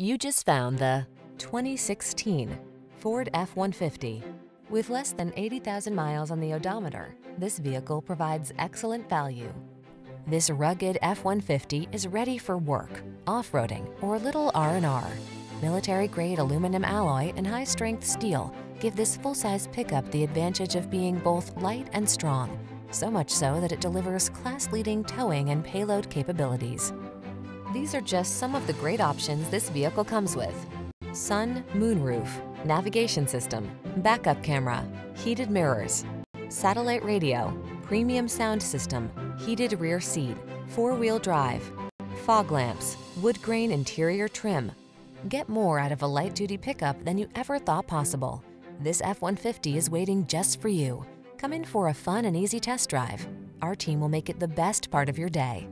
You just found the 2016 Ford F-150. With less than 80,000 miles on the odometer, this vehicle provides excellent value. This rugged F-150 is ready for work, off-roading, or little R&R. Military-grade aluminum alloy and high-strength steel give this full-size pickup the advantage of being both light and strong, so much so that it delivers class-leading towing and payload capabilities. These are just some of the great options this vehicle comes with. Sun, moonroof, navigation system, backup camera, heated mirrors, satellite radio, premium sound system, heated rear seat, four-wheel drive, fog lamps, wood grain interior trim. Get more out of a light-duty pickup than you ever thought possible. This F-150 is waiting just for you. Come in for a fun and easy test drive. Our team will make it the best part of your day.